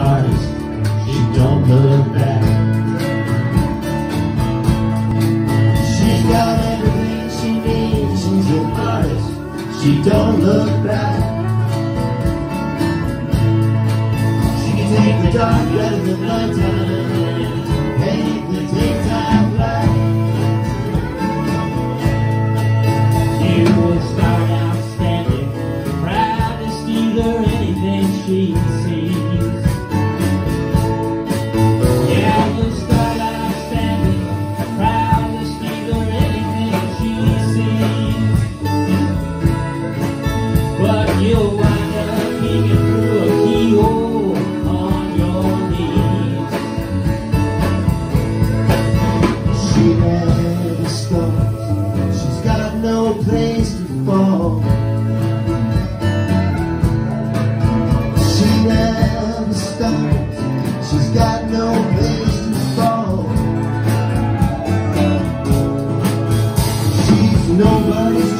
artist. She don't look back. She's got everything she needs. She's an artist. She don't look back. She can take the dark rather than nighttime. Nobody's child,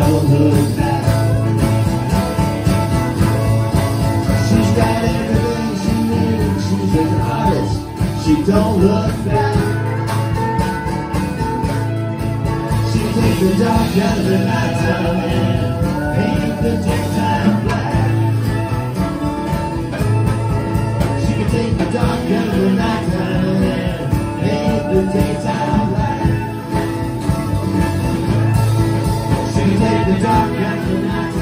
don't look back. She's got everything she needs. She's an artist. She don't look back. She takes the dark out of the nighttime and paint the daytime Take the dark and the night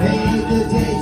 They Make the day